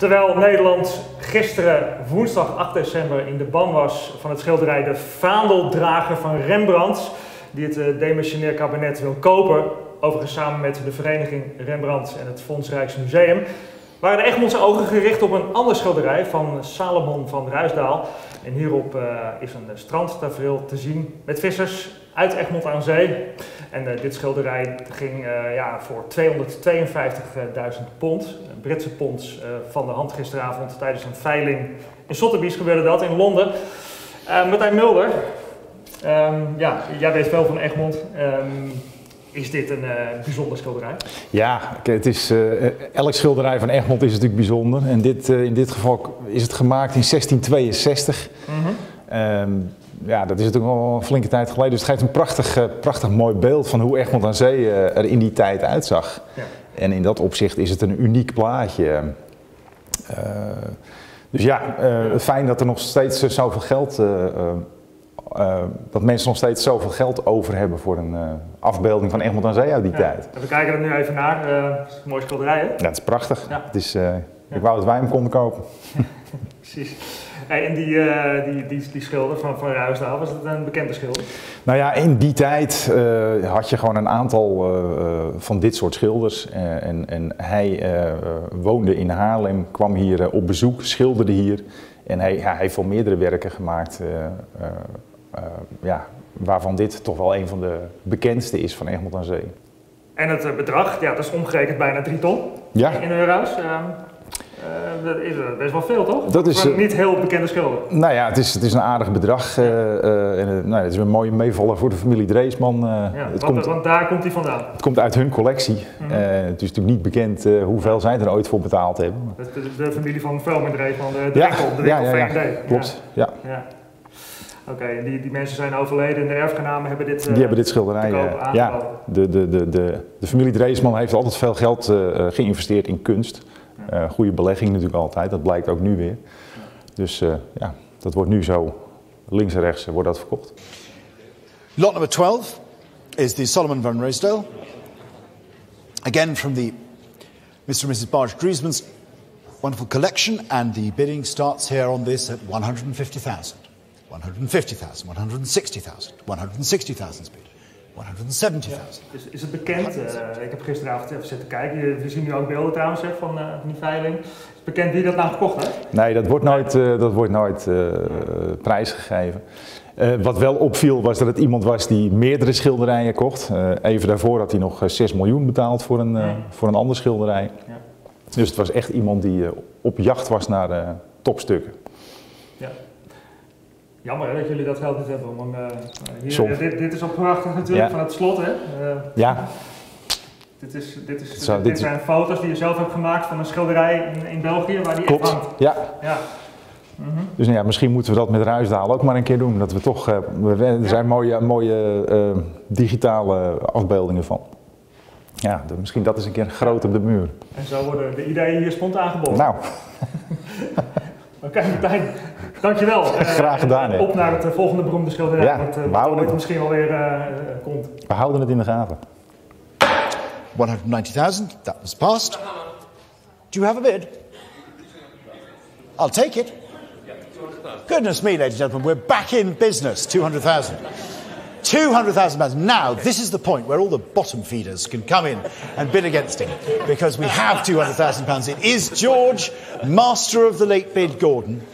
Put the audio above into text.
Terwijl Nederland gisteren woensdag 8 december in de ban was van het schilderij De Vaandeldrager van Rembrandt, die het eh, demissionair kabinet wil kopen, overigens samen met de vereniging Rembrandt en het Fonds Rijksmuseum, waren de Egmondse ogen gericht op een ander schilderij van Salomon van Ruisdaal. En hierop uh, is een strandtafereel te zien met vissers uit Egmond aan Zee. En uh, dit schilderij ging uh, ja, voor 252.000 pond, Britse pond, van de hand gisteravond tijdens een veiling in Sotheby's gebeurde dat in Londen. Martijn Mulder, um, ja, jij weet veel van Egmond. Um, is dit een bijzonder schilderij? Ja, het is, elk schilderij van Egmond is natuurlijk bijzonder. En dit, in dit geval is het gemaakt in 1662. Mm -hmm. um, ja, dat is natuurlijk al een flinke tijd geleden. Dus het geeft een prachtig, prachtig mooi beeld van hoe Egmond aan Zee er in die tijd uitzag. Ja. En in dat opzicht is het een uniek plaatje. dus ja, fijn dat er nog steeds zoveel geld uh, dat mensen nog steeds zoveel geld over hebben voor een afbeelding van Egmond aan Zee uit die ja. tijd. We kijken er nu even naar. Het is een mooi schilderij, hè? Ja, het is prachtig. Ja. Het is, ik wou dat wij hem konden kopen. Precies. Hey, en die, die, die, die schilder van, van Ruisdaal, was het een bekende schilder? Nou ja, in die tijd had je gewoon een aantal van dit soort schilders. en, en hij woonde in Haarlem, kwam hier op bezoek, schilderde hier. En hij, hij heeft wel meerdere werken gemaakt. Ja, waarvan dit toch wel een van de bekendste is van Egmond aan Zee. En het bedrag, ja, dat is omgerekend bijna 3 ton ja. in euro's. Uh, dat is best wel veel, toch? Dat is een niet heel bekende schilder. Nou ja, het is, het is een aardig bedrag. en, nou, het is een mooie meevaller voor de familie Dreesman. ja, het want, komt, want daar komt hij vandaan. Het komt uit hun collectie. Mm -hmm. het is natuurlijk niet bekend hoeveel zij er ooit voor betaald hebben. De, de, de familie van Velman Dreesman, de, de ja, winkel, de winkel ja, ja, ja, klopt. ja. ja. Oké, okay, en die, die mensen zijn overleden en de erfgenamen hebben dit Die hebben dit schilderij, ja. De, de, de, de, de familie Dreesman heeft altijd veel geld geïnvesteerd in kunst. Ja. goede belegging natuurlijk altijd, dat blijkt ook nu weer. Dus ja, dat wordt nu zo links en rechts wordt dat verkocht. Lot number 12 is the Solomon van Roosdale. Again from the Mr. and Mrs. Barge Griezmann's wonderful collection and the bidding starts here on this at 150,000. 150,000, 160,000, 160,000 speed, 170,000. Ja. Is, is het bekend? Uh, ik heb gisteravond even zitten kijken. We zien nu ook beelden trouwens hè, van, uh, die veiling. Is het bekend wie dat nou gekocht heeft? Nee, dat wordt nooit, uh, dat wordt nooit prijsgegeven. wat wel opviel was dat het iemand was die meerdere schilderijen kocht. even daarvoor had hij nog 6 miljoen betaald voor een, voor een ander schilderij. Ja. Dus het was echt iemand die op jacht was naar topstukken. Ja. Jammer hè, dat jullie dat geld niet hebben. Want, uh, hier, dit, dit, is al prachtig natuurlijk ja. van het slot. Hè? Uh, ja. Dit, is, dit, is, Zo, dit, dit zijn foto's die je zelf hebt gemaakt van een schilderij in, in België waar die Klopt. hangt. Ja. ja. Mm -hmm. Dus nou ja, misschien moeten we dat met Ruisdaal ook maar een keer doen. Dat we toch, uh, we, er zijn mooie, mooie digitale afbeeldingen van. Ja, misschien dat is een keer groot op de muur. En zo worden de ideeën hier spontaan geboren. Nou. Oké, okay, Martijn, dankjewel. Graag gedaan. Uh, op naar het volgende beroemde schilderij, ja, wat, uh, we houden het. misschien wel weer uh, komt. We houden het in de gaten. 190,000, that was passed. Do you have a bid? I'll take it. Goodness me, ladies and gentlemen, we're back in business. 200,000. 200,000 pounds. Now, this is the point where all the bottom feeders can come in and bid against him because we have 200,000 pounds. It is George, master of the late bid Gordon.